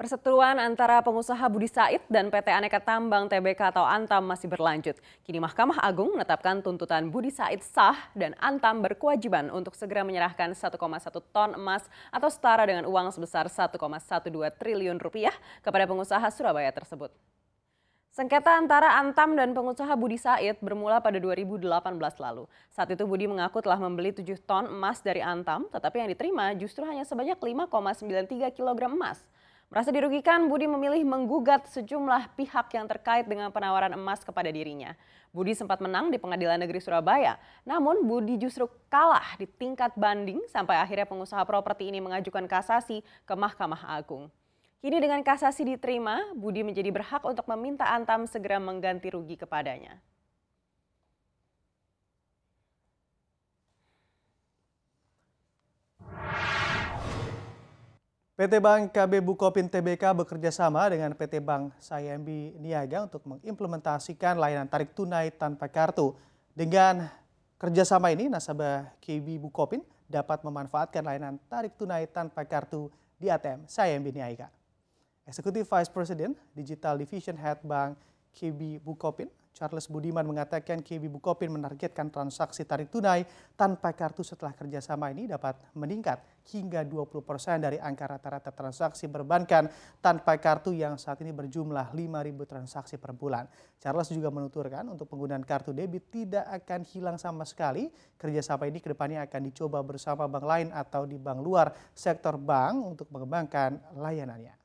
Perseteruan antara pengusaha Budi Said dan PT Aneka Tambang Tbk atau Antam masih berlanjut. Kini Mahkamah Agung menetapkan tuntutan Budi Said sah dan Antam berkewajiban untuk segera menyerahkan 1,1 ton emas atau setara dengan uang sebesar 1,12 triliun rupiah kepada pengusaha Surabaya tersebut. Sengketa antara Antam dan pengusaha Budi Said bermula pada 2018 lalu. Saat itu Budi mengaku telah membeli 7 ton emas dari Antam, tetapi yang diterima justru hanya sebanyak 5,93 kg emas. Merasa dirugikan, Budi memilih menggugat sejumlah pihak yang terkait dengan penawaran emas kepada dirinya. Budi sempat menang di Pengadilan Negeri Surabaya, namun Budi justru kalah di tingkat banding sampai akhirnya pengusaha properti ini mengajukan kasasi ke Mahkamah Agung. Kini dengan kasasi diterima, Budi menjadi berhak untuk meminta Antam segera mengganti rugi kepadanya. PT Bank KB Bukopin Tbk bekerja sama dengan PT Bank Sayembi Niaga untuk mengimplementasikan layanan tarik tunai tanpa kartu. Dengan kerjasama ini, nasabah KB Bukopin dapat memanfaatkan layanan tarik tunai tanpa kartu di ATM Sayembi Niaga. Eksekutif Vice President Digital Division Head Bank KB Bukopin, Charles Budiman mengatakan KB Bukopin menargetkan transaksi tarik tunai tanpa kartu setelah kerjasama ini dapat meningkat hingga 20% dari angka rata-rata transaksi perbankan tanpa kartu yang saat ini berjumlah 5.000 transaksi per bulan. Charles juga menuturkan untuk penggunaan kartu debit tidak akan hilang sama sekali. Kerjasama ini ke depannya akan dicoba bersama bank lain atau di bank luar sektor bank untuk mengembangkan layanannya.